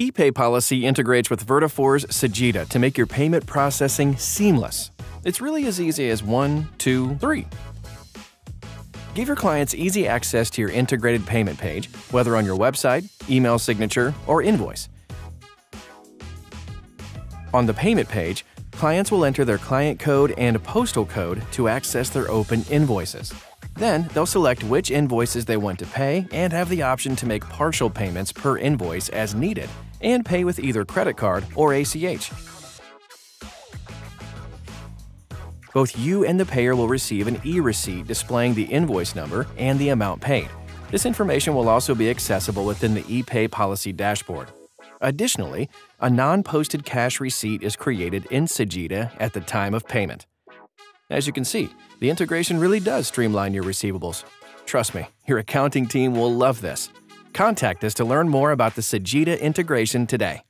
ePayPolicy integrates with Vertafore's Sagitta to make your payment processing seamless. It's really as easy as one, two, three. Give your clients easy access to your integrated payment page, whether on your website, email signature, or invoice. On the payment page, clients will enter their client code and postal code to access their open invoices. Then, they'll select which invoices they want to pay and have the option to make partial payments per invoice as needed and pay with either credit card or ACH. Both you and the payer will receive an e-receipt displaying the invoice number and the amount paid. This information will also be accessible within the ePayPolicy dashboard. Additionally, a non-posted cash receipt is created in Sagitta at the time of payment. As you can see, the integration really does streamline your receivables. Trust me, your accounting team will love this. Contact us to learn more about the Sagitta integration today.